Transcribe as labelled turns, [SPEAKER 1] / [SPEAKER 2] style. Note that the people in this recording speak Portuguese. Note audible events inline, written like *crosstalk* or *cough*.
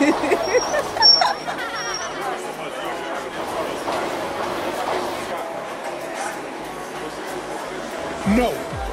[SPEAKER 1] Hehehehe *laughs* No.